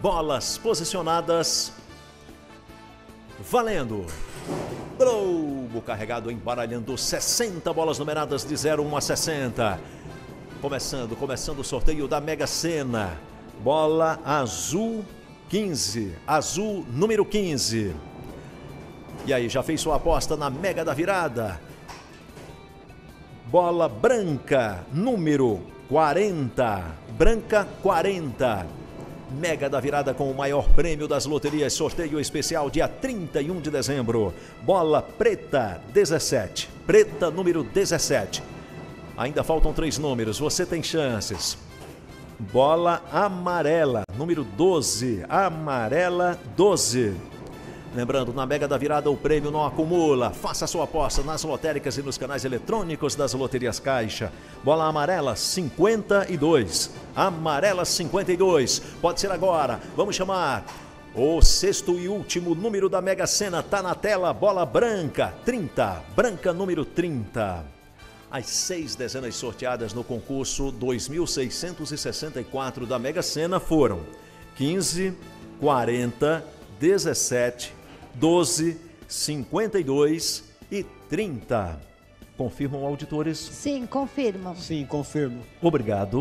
Bolas posicionadas. Valendo. Globo carregado embaralhando 60 bolas numeradas de 01 a 60. Começando, começando o sorteio da Mega Sena. Bola azul 15. Azul número 15. E aí, já fez sua aposta na Mega da Virada? Bola branca, número 40. Branca 40. Mega da Virada com o maior prêmio das loterias. Sorteio especial dia 31 de dezembro. Bola preta 17. Preta número 17. Ainda faltam três números, você tem chances. Bola amarela, número 12. Amarela 12. Lembrando, na Mega da Virada o prêmio não acumula. Faça sua aposta nas lotéricas e nos canais eletrônicos das Loterias Caixa. Bola amarela 52. Amarela 52. Pode ser agora. Vamos chamar. O sexto e último número da Mega Sena tá na tela. Bola branca 30. Branca número 30. As seis dezenas sorteadas no concurso 2664 da Mega Sena foram 15, 40, 17, 12, 52 e 30. Confirmam auditores? Sim, confirmam. Sim, confirmo. Obrigado.